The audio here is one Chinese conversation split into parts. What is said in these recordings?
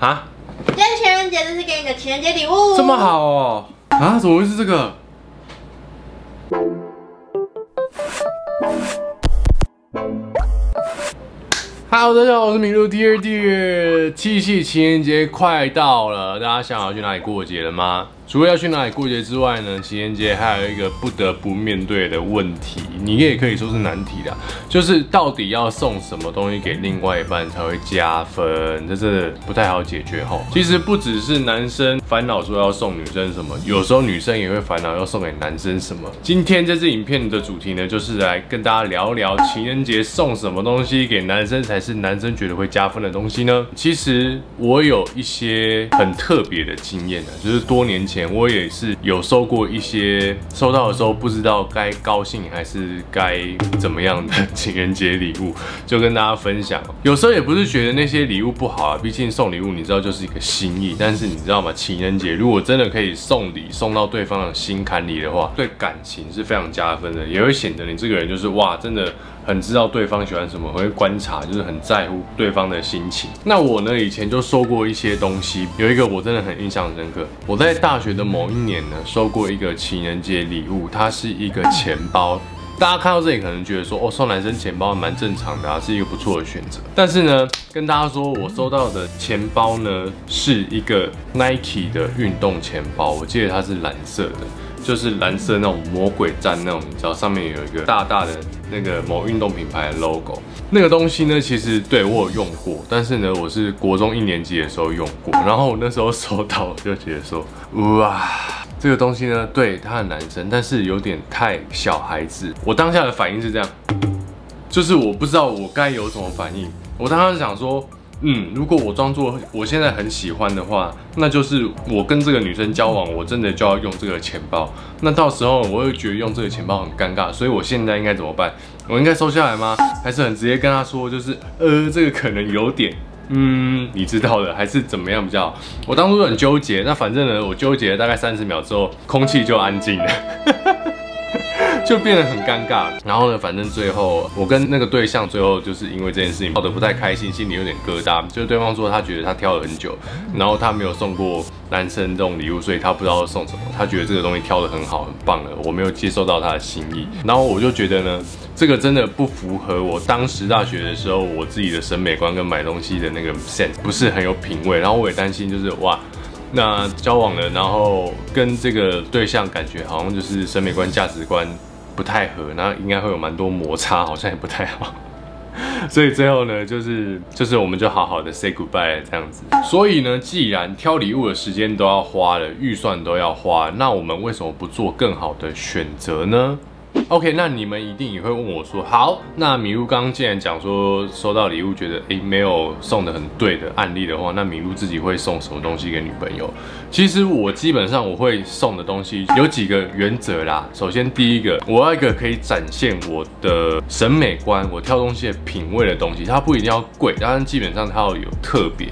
啊，今天情人节，这是给你的情人节礼物。这么好哦？啊，怎么会是这个？Hello，大家好，我是麋鹿 Dear Dear。七夕情人节快到了，大家想好去哪里过节了吗？除了要去哪里过节之外呢，情人节还有一个不得不面对的问题，你也可以说是难题啦，就是到底要送什么东西给另外一半才会加分，这真的不太好解决吼。其实不只是男生烦恼说要送女生什么，有时候女生也会烦恼要送给男生什么。今天这支影片的主题呢，就是来跟大家聊聊情人节送什么东西给男生才是男生觉得会加分的东西呢？其实我有一些很特别的经验呢，就是多年前我也是有收过一些收到的时候不知道该高兴还是该怎么样的 情人节礼物，就跟大家分享。有时候也不是觉得那些礼物不好啊，毕竟送礼物你知道就是一个心意，但是你知道吗？情人节如果真的可以送礼送到对方的心坎里的话，对感情是非常加分的，也会显得你这个人就是哇，真的。很知道对方喜欢什么，会观察，就是很在乎对方的心情。那我呢，以前就收过一些东西，有一个我真的很印象深刻。我在大学的某一年呢，收过一个情人节礼物，它是一个钱包。大家看到这里可能觉得说，哦，送男生钱包蛮正常的啊，是一个不错的选择。但是呢，跟大家说，我收到的钱包呢，是一个 Nike 的运动钱包，我记得它是蓝色的。就是蓝色那种魔鬼毡那种，你知道上面有一个大大的那个某运动品牌的 logo。那个东西呢，其实对我有用过，但是呢，我是国中一年级的时候用过。然后我那时候收到，就觉得说，哇，这个东西呢，对它很男生，但是有点太小孩子。我当下的反应是这样，就是我不知道我该有什么反应。我当时想说。嗯，如果我装作我现在很喜欢的话，那就是我跟这个女生交往，我真的就要用这个钱包。那到时候我会觉得用这个钱包很尴尬，所以我现在应该怎么办？我应该收下来吗？还是很直接跟她说，就是呃，这个可能有点，嗯，你知道的，还是怎么样比较好？我当初很纠结，那反正呢，我纠结大概三十秒之后，空气就安静了。就变得很尴尬，然后呢，反正最后我跟那个对象最后就是因为这件事情闹得不太开心，心里有点疙瘩。就是对方说他觉得他挑了很久，然后他没有送过男生这种礼物，所以他不知道送什么。他觉得这个东西挑得很好，很棒了，我没有接受到他的心意。然后我就觉得呢，这个真的不符合我当时大学的时候我自己的审美观跟买东西的那个 sense，不是很有品味。然后我也担心就是哇。那交往了，然后跟这个对象感觉好像就是审美观、价值观不太合，那应该会有蛮多摩擦，好像也不太好。所以最后呢，就是就是我们就好好的 say goodbye 这样子。所以呢，既然挑礼物的时间都要花了，预算都要花，那我们为什么不做更好的选择呢？OK，那你们一定也会问我说，好，那米露刚刚既然讲说收到礼物觉得诶没有送的很对的案例的话，那米露自己会送什么东西给女朋友？其实我基本上我会送的东西有几个原则啦。首先第一个，我要一个可以展现我的审美观，我挑东西的品味的东西，它不一定要贵，但是基本上它要有特别。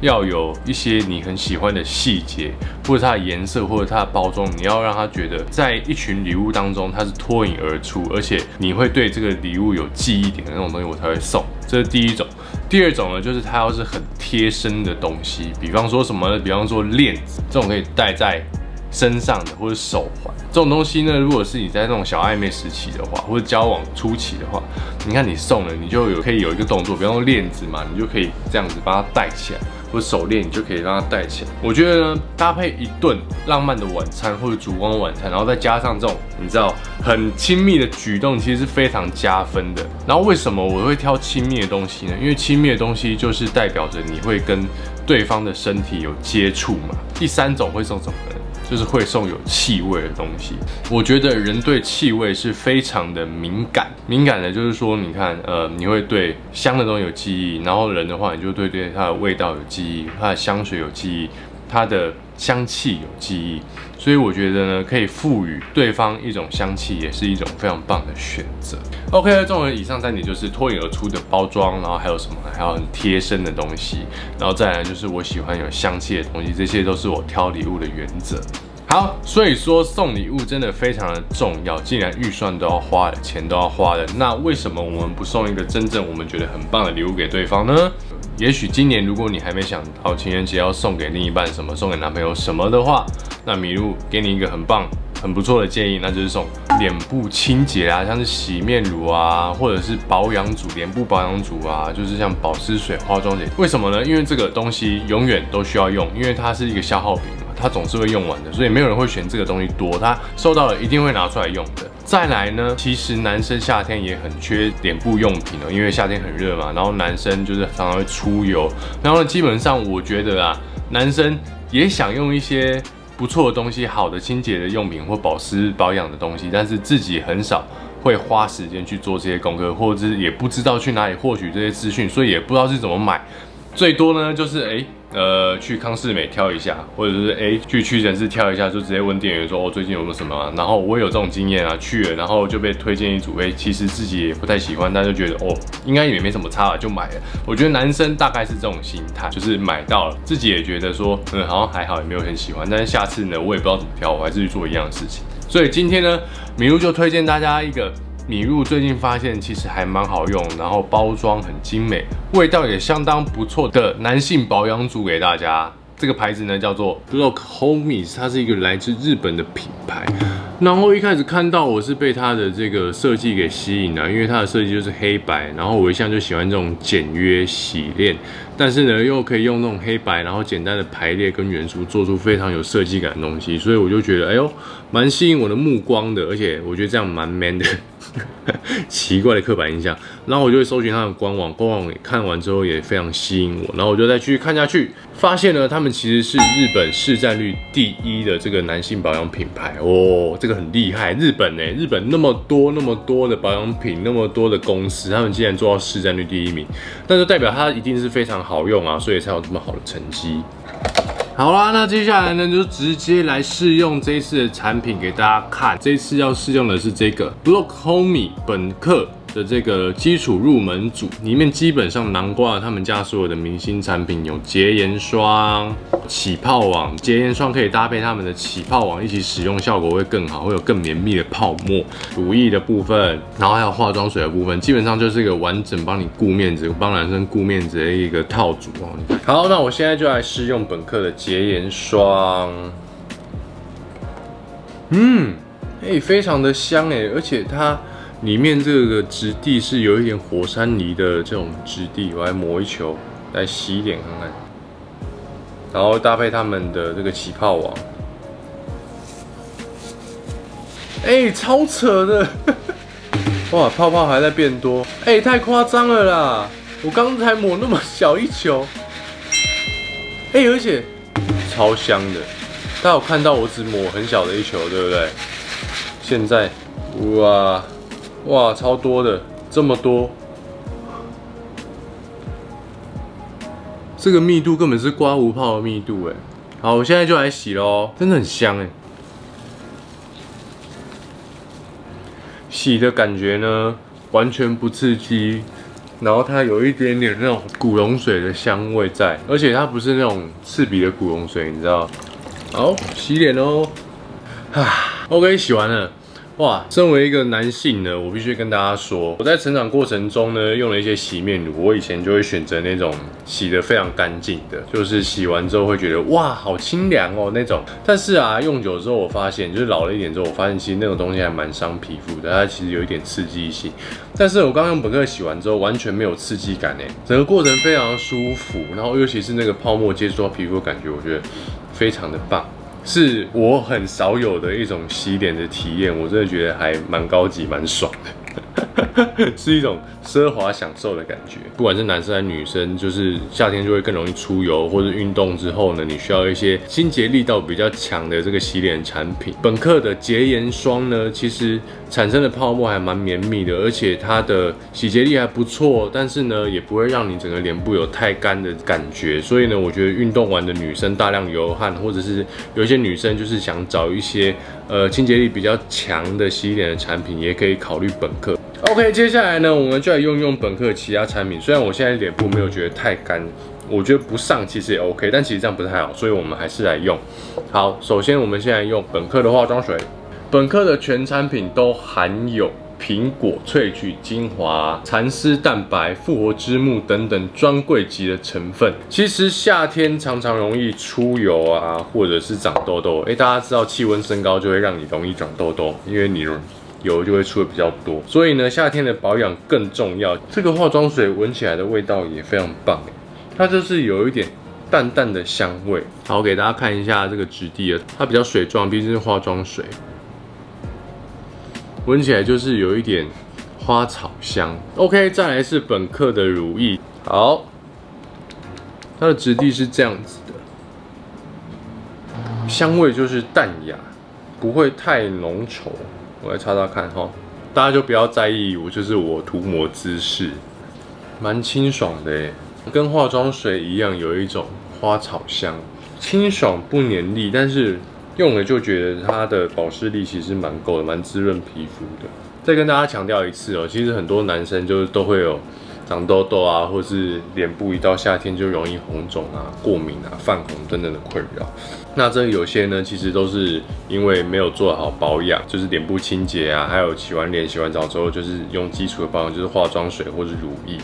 要有一些你很喜欢的细节，或者它的颜色，或者它的包装，你要让他觉得在一群礼物当中它是脱颖而出，而且你会对这个礼物有记忆点的那种东西，我才会送。这是第一种。第二种呢，就是它要是很贴身的东西，比方说什么呢？比方说链子，这种可以戴在身上的，或者手环这种东西呢，如果是你在那种小暧昧时期的话，或者交往初期的话，你看你送了，你就有可以有一个动作，比方说链子嘛，你就可以这样子把它戴起来。或手链，你就可以让它戴起来。我觉得呢，搭配一顿浪漫的晚餐或者烛光晚餐，然后再加上这种你知道很亲密的举动，其实是非常加分的。然后为什么我会挑亲密的东西呢？因为亲密的东西就是代表着你会跟对方的身体有接触嘛。第三种会送什么呢？就是会送有气味的东西。我觉得人对气味是非常的敏感，敏感的就是说，你看，呃，你会对香的东西有记忆，然后人的话，你就对对它的味道有记忆，它的香水有记忆，它的香气有记忆。所以我觉得呢，可以赋予对方一种香气，也是一种非常棒的选择。OK，综合以上三点就是脱颖而出的包装，然后还有什么？还有很贴身的东西，然后再来就是我喜欢有香气的东西，这些都是我挑礼物的原则。好，所以说送礼物真的非常的重要。既然预算都要花了，钱都要花了，那为什么我们不送一个真正我们觉得很棒的礼物给对方呢？也许今年如果你还没想到情人节要送给另一半什么，送给男朋友什么的话，那米露给你一个很棒。很不错的建议，那就是送脸部清洁啊，像是洗面乳啊，或者是保养组、脸部保养组啊，就是像保湿水、化妆水。为什么呢？因为这个东西永远都需要用，因为它是一个消耗品，它总是会用完的，所以没有人会选这个东西多，它收到了一定会拿出来用的。再来呢，其实男生夏天也很缺脸部用品哦，因为夏天很热嘛，然后男生就是常常会出油，然后呢基本上我觉得啊，男生也想用一些。不错的东西，好的清洁的用品或保湿保养的东西，但是自己很少会花时间去做这些功课，或者是也不知道去哪里获取这些资讯，所以也不知道是怎么买。最多呢，就是哎。呃，去康士美挑一下，或者是哎，去屈臣氏挑一下，就直接问店员说哦，最近有没有什么？然后我也有这种经验啊，去了，然后就被推荐一组，哎，其实自己也不太喜欢，但就觉得哦，应该也没什么差吧，就买了。我觉得男生大概是这种心态，就是买到了，自己也觉得说，嗯，好像还好，也没有很喜欢，但是下次呢，我也不知道怎么挑，我还是去做一样的事情。所以今天呢，米露就推荐大家一个。米露最近发现其实还蛮好用，然后包装很精美，味道也相当不错的男性保养组给大家。这个牌子呢叫做 Block Homies，它是一个来自日本的品牌。然后一开始看到我是被它的这个设计给吸引了，因为它的设计就是黑白，然后我一向就喜欢这种简约洗练，但是呢又可以用那种黑白，然后简单的排列跟元素做出非常有设计感的东西，所以我就觉得哎呦蛮吸引我的目光的，而且我觉得这样蛮 man 的。奇怪的刻板印象，然后我就会搜寻他的官网，官网看完之后也非常吸引我，然后我就再去看下去，发现呢，他们其实是日本市占率第一的这个男性保养品牌哦，这个很厉害，日本呢，日本那么多那么多的保养品，那么多的公司，他们竟然做到市占率第一名，那就代表它一定是非常好用啊，所以才有这么好的成绩。好啦，那接下来呢，就直接来试用这一次的产品给大家看。这次要试用的是这个 Block Homey 本克。的这个基础入门组里面，基本上囊括了他们家所有的明星产品，有洁颜霜、起泡网。洁颜霜可以搭配他们的起泡网一起使用，效果会更好，会有更绵密的泡沫。乳液的部分，然后还有化妆水的部分，基本上就是一个完整帮你顾面子、帮男生顾面子的一个套组哦。好，那我现在就来试用本克的洁颜霜。嗯，哎，非常的香哎，而且它。里面这个质地是有一点火山泥的这种质地，我来抹一球来洗一点看看，然后搭配他们的这个起泡网，哎，超扯的，哇，泡泡还在变多，哎，太夸张了啦！我刚才抹那么小一球，哎，而且超香的，大家有看到我只抹很小的一球，对不对？现在，哇！哇，超多的，这么多，这个密度根本是刮胡泡的密度哎！好，我现在就来洗喽，真的很香哎！洗的感觉呢，完全不刺激，然后它有一点点那种古龙水的香味在，而且它不是那种刺鼻的古龙水，你知道？好，洗脸哦！啊，OK，洗完了。哇，身为一个男性呢，我必须跟大家说，我在成长过程中呢，用了一些洗面乳。我以前就会选择那种洗得非常干净的，就是洗完之后会觉得哇，好清凉哦那种。但是啊，用久之后我发现，就是老了一点之后，我发现其实那种东西还蛮伤皮肤的，它其实有一点刺激性。但是我刚用本克洗完之后，完全没有刺激感诶，整个过程非常舒服，然后尤其是那个泡沫接触到皮肤的感觉，我觉得非常的棒。是我很少有的一种洗脸的体验，我真的觉得还蛮高级、蛮爽的，是一种奢华享受的感觉。不管是男生还是女生，就是夏天就会更容易出油，或者运动之后呢，你需要一些清洁力道比较强的这个洗脸产品。本克的洁颜霜呢，其实。产生的泡沫还蛮绵密的，而且它的洗洁力还不错，但是呢，也不会让你整个脸部有太干的感觉。所以呢，我觉得运动完的女生大量流汗，或者是有一些女生就是想找一些呃清洁力比较强的洗脸的产品，也可以考虑本克。OK，接下来呢，我们就来用用本克其他产品。虽然我现在脸部没有觉得太干，我觉得不上其实也 OK，但其实这样不太好，所以我们还是来用。好，首先我们现在用本克的化妆水。本克的全产品都含有苹果萃取精华、蚕丝蛋白、复活之木等等专柜级的成分。其实夏天常常容易出油啊，或者是长痘痘。诶，大家知道气温升高就会让你容易长痘痘，因为你油就会出的比较多。所以呢，夏天的保养更重要。这个化妆水闻起来的味道也非常棒，它就是有一点淡淡的香味。好，给大家看一下这个质地啊，它比较水状，毕竟是化妆水。闻起来就是有一点花草香。OK，再来是本克的乳液，好，它的质地是这样子的，香味就是淡雅，不会太浓稠。我来擦擦看哈，大家就不要在意我就是我涂抹姿势，蛮清爽的诶，跟化妆水一样，有一种花草香，清爽不黏腻，但是。用了就觉得它的保湿力其实蛮够的，蛮滋润皮肤的。再跟大家强调一次哦，其实很多男生就是都会有长痘痘啊，或是脸部一到夏天就容易红肿啊、过敏啊、泛红等等的困扰。那这有些呢，其实都是因为没有做好保养，就是脸部清洁啊，还有洗完脸、洗完澡之后，就是用基础的保养，就是化妆水或者乳液。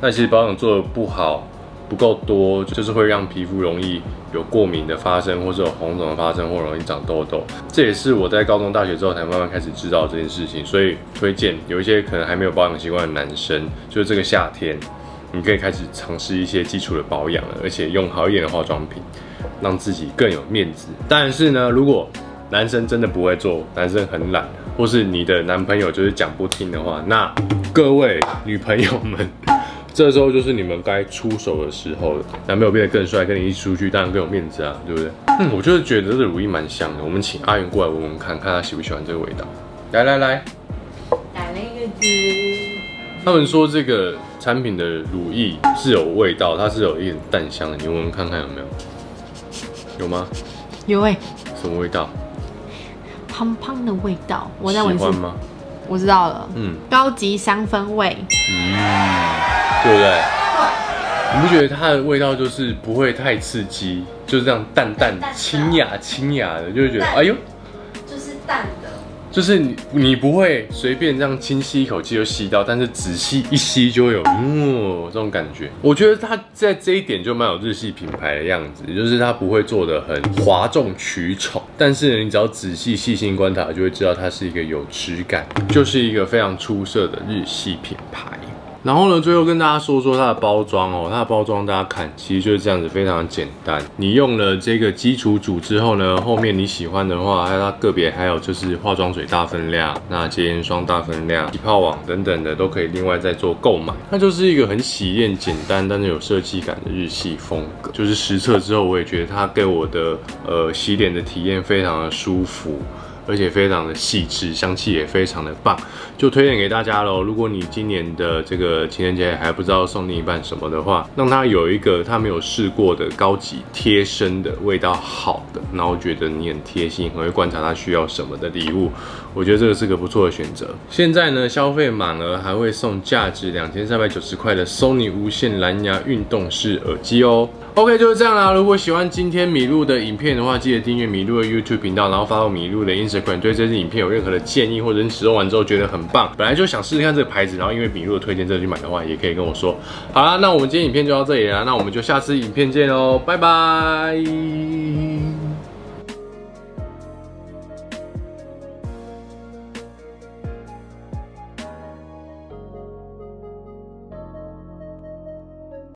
那其实保养做的不好。不够多，就是会让皮肤容易有过敏的发生，或者有红肿的发生，或容易长痘痘。这也是我在高中、大学之后才慢慢开始知道这件事情。所以推荐有一些可能还没有保养习惯的男生，就是这个夏天，你可以开始尝试一些基础的保养了，而且用好一点的化妆品，让自己更有面子。但是呢，如果男生真的不会做，男生很懒，或是你的男朋友就是讲不听的话，那各位女朋友们。这时候就是你们该出手的时候了。男朋友变得更帅，跟你一起出去，当然更有面子啊，对不对？嗯，我就是觉得这个乳液蛮香的。我们请阿元过来闻闻看，看他喜不喜欢这个味道。来来来，打了一个字。他们说这个产品的乳液是有味道，它是有一点淡香的，你闻闻看看有没有？有吗？有哎。什么味道？胖胖的味道。我在闻。喜欢吗？我知道了。嗯，高级香氛味。嗯。对不对？你不觉得它的味道就是不会太刺激，就是这样淡淡、清雅、清雅的，就会觉得哎呦，就是淡的。就是你，你不会随便这样轻吸一口气就吸到，但是仔细一吸就会有嗯这种感觉。我觉得它在这一点就蛮有日系品牌的样子，就是它不会做的很哗众取宠，但是你只要仔细细心观察，就会知道它是一个有质感，就是一个非常出色的日系品牌。然后呢，最后跟大家说说它的包装哦，它的包装大家看，其实就是这样子，非常的简单。你用了这个基础组之后呢，后面你喜欢的话，还有它个别还有就是化妆水大分量、那洁颜霜大分量、起泡网等等的，都可以另外再做购买。它就是一个很洗练简单，但是有设计感的日系风格。就是实测之后，我也觉得它给我的呃洗脸的体验非常的舒服。而且非常的细致，香气也非常的棒，就推荐给大家喽。如果你今年的这个情人节还不知道送另一半什么的话，让他有一个他没有试过的高级贴身的味道好的，然后觉得你很贴心，很会观察他需要什么的礼物，我觉得这个是个不错的选择。现在呢，消费满额还会送价值两千三百九十块的 Sony 无线蓝牙运动式耳机哦。OK，就是这样啦。如果喜欢今天米露的影片的话，记得订阅米露的 YouTube 频道，然后发到米露的 Instagram。对这支影片有任何的建议，或者你使用完之后觉得很棒，本来就想试试看这个牌子，然后因为米露的推荐这去买的话，也可以跟我说。好啦，那我们今天影片就到这里啦，那我们就下次影片见喽，拜拜。